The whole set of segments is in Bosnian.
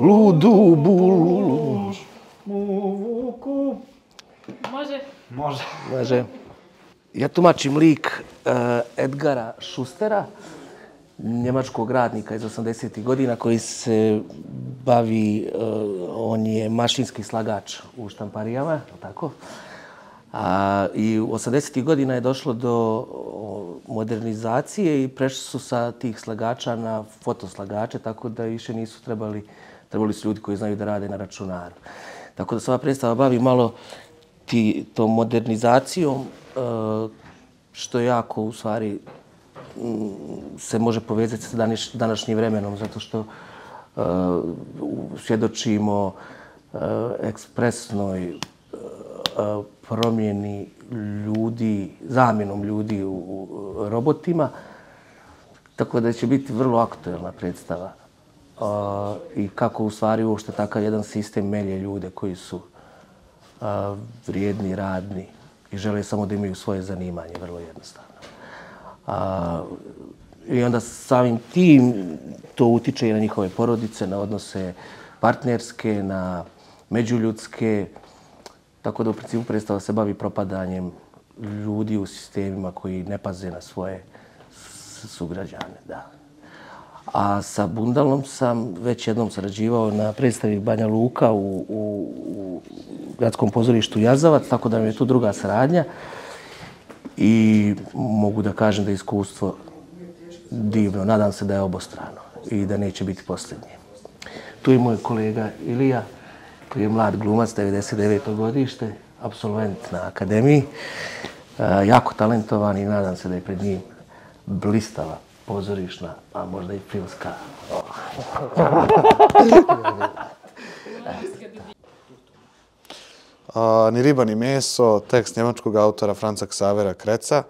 Ludu bulu. Muvuku. Može. Može. Može. Ja tumačim lik uh, Edgara Schustera, njemačkog radnika iz 80. godina koji se bavi, uh, on je mašinski slagač u štamparijama, tako? A, I u 80. godina je došlo do modernizacije i prešli su sa tih slagača na fotoslagače, tako da više nisu trebali, trebali su ljudi koji znaju da rade na računaru. Tako da se ova predstava bavi malo ti, to modernizacijom, eh, što je jako u stvari mm, se može povezati sa današ, današnjim vremenom, zato što eh, svjedočimo eh, ekspresnoj promjeni ljudi, zamjenom ljudi u, u robotima, tako da će biti vrlo aktuelna predstava a, I kako u stvari uopšte takav jedan sistem melje ljude koji su uh, vrijedni, radni i žele samo da imaju svoje zanimanje, vrlo jednostavno. A, I onda samim tim to utiče i na njihove porodice, na odnose partnerske, na međuljudske. Tako da u principu predstava se bavi propadanjem ljudi u sistemima koji ne paze na svoje sugrađane. Da. A sa Bundalom sam već jednom sarađivao na predstavi Banja Luka u, u, u gradskom pozorištu Jazavac, tako da mi je tu druga saradnja. I mogu da kažem da je iskustvo divno. Nadam se da je obostrano i da neće biti posljednje. Tu je moj kolega Ilija, koji je mlad glumac, 99. godište, absolvent na akademiji. E, jako talentovan i nadam se da je pred njim blistava pozorišna, a možda i filmska. A, ni riba ni meso, tekst njemačkog autora Franca Xavera Kreca,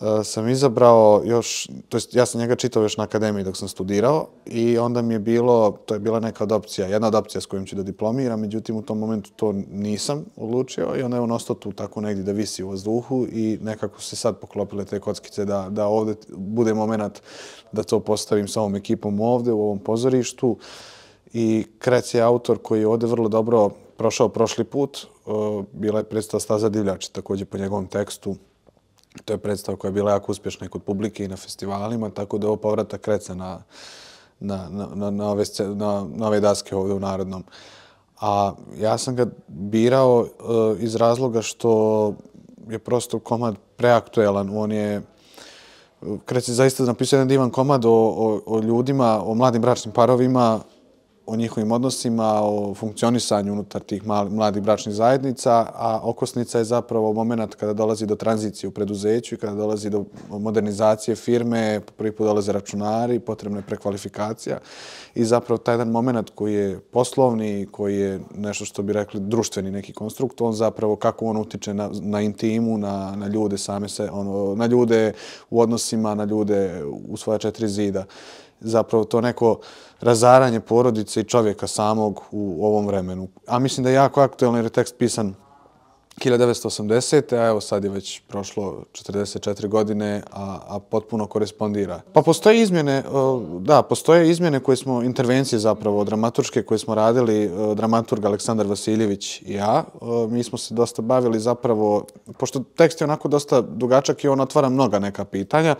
Eh, sam izabrao još, to jest ja sam njega čitao još na akademiji dok sam studirao i onda mi je bilo, to je bila neka od opcija, jedna od opcija s kojim ću da diplomiram, međutim u tom momentu to nisam odlučio i onda je on ostao tu tako negdje da visi u vazduhu i nekako se sad poklopile te kockice da, da ovdje bude moment da to postavim sa ovom ekipom ovdje u ovom pozorištu. I Krec je autor koji je ovdje vrlo dobro prošao prošli put. Eh, bila je predstava Staza divljači također po njegovom tekstu. To je predstava koja je bila jako uspješna i kod publike i na festivalima, tako da je ovo povratak Kreca na, na, na, na, ove, na, na ove daske ovdje u Narodnom. A ja sam ga birao e, iz razloga što je prosto komad preaktuelan. On je e, Krec je zaista napisao jedan divan komad o, o, o ljudima, o mladim bračnim parovima o njihovim odnosima, o funkcionisanju unutar tih mladih bračnih zajednica, a okosnica je zapravo moment kada dolazi do tranzicije u preduzeću i kada dolazi do modernizacije firme, prvi put dolaze računari, potrebna je prekvalifikacija i zapravo taj jedan moment koji je poslovni, koji je nešto što bi rekli društveni neki konstrukt, on zapravo kako on utiče na, na intimu, na, na ljude same se, ono, na ljude u odnosima, na ljude u svoje četiri zida zapravo to neko razaranje porodice i čovjeka samog u ovom vremenu. A mislim da je jako aktuelno jer je tekst pisan 1980. a evo sad je već prošlo 44 godine, a, a potpuno korespondira. Pa postoje izmjene, e, da, postoje izmjene koje smo, intervencije zapravo dramaturške koje smo radili, e, dramaturg Aleksandar Vasiljević i ja. E, mi smo se dosta bavili zapravo, pošto tekst je onako dosta dugačak i on otvara mnoga neka pitanja,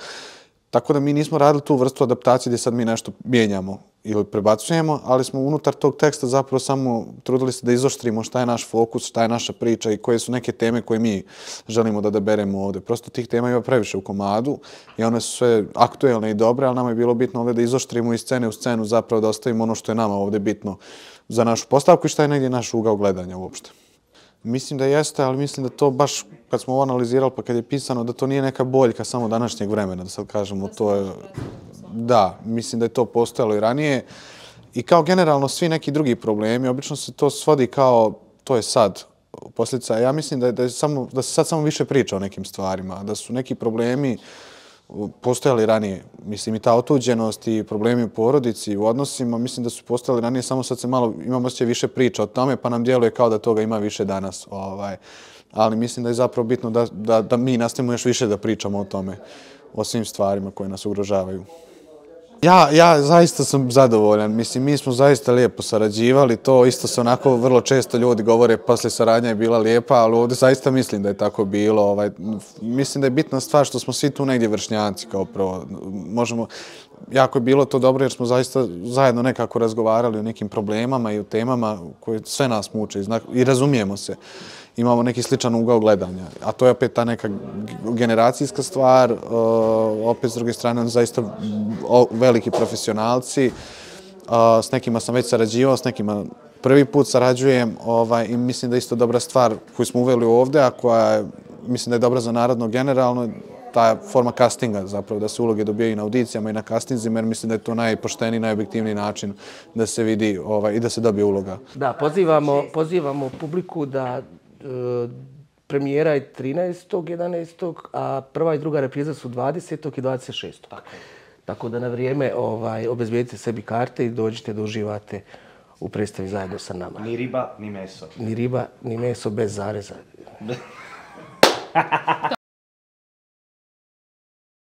Tako da mi nismo radili tu vrstu adaptacije gdje sad mi nešto mijenjamo ili prebacujemo, ali smo unutar tog teksta zapravo samo trudili se da izoštrimo šta je naš fokus, šta je naša priča i koje su neke teme koje mi želimo da daberemo ovdje. Prosto tih tema ima previše u komadu i one su sve aktuelne i dobre, ali nama je bilo bitno ovdje da izoštrimo iz scene u scenu zapravo da ostavimo ono što je nama ovdje bitno za našu postavku i šta je negdje naš ugao gledanja uopšte. Mislim da jeste, ali mislim da to baš kad smo ovo analizirali pa kad je pisano da to nije neka boljka samo današnjeg vremena, da sad kažemo to je... Da, mislim da je to postojalo i ranije. I kao generalno svi neki drugi problemi, obično se to svodi kao to je sad posljedica. Ja mislim da, je, da, je samo, da se sad samo više priča o nekim stvarima, da su neki problemi postojali ranije. Mislim, i ta otuđenost i problemi u porodici, u odnosima, mislim da su postojali ranije, samo sad se malo, imamo se više priča o tome, pa nam djeluje kao da toga ima više danas. Ovaj. Ali mislim da je zapravo bitno da, da, da mi nastavimo još više da pričamo o tome, o svim stvarima koje nas ugrožavaju. Ja, ja zaista sam zadovoljan. Mislim, mi smo zaista lijepo sarađivali. To isto se onako vrlo često ljudi govore posle saradnja je bila lijepa, ali ovdje zaista mislim da je tako bilo. Ovaj, mislim da je bitna stvar što smo svi tu negdje vršnjaci kao prvo. Možemo, jako je bilo to dobro jer smo zaista zajedno nekako razgovarali o nekim problemama i o temama koje sve nas muče i, znak, i razumijemo se. Imamo neki sličan ugao gledanja, a to je opet ta neka generacijska stvar, e, opet s druge strane ono, zaista veliki profesionalci, e, s nekima sam već sarađivao, s nekima prvi put sarađujem ovaj, i mislim da je isto dobra stvar koju smo uveli ovdje, a koja je, mislim da je dobra za narodno generalno, ta forma castinga zapravo, da se uloge dobijaju i na audicijama i na castingzima, jer mislim da je to najpošteniji, najobjektivniji način da se vidi ovaj, i da se dobije uloga. Da, pozivamo, pozivamo publiku da premijera je 13.11. a prva i druga repriza su 20. i 26. Tako, Tako da na vrijeme ovaj, obezbijedite sebi karte i dođite da uživate u predstavi zajedno sa nama. Ni riba, ni meso. Ni riba, ni meso bez zareza.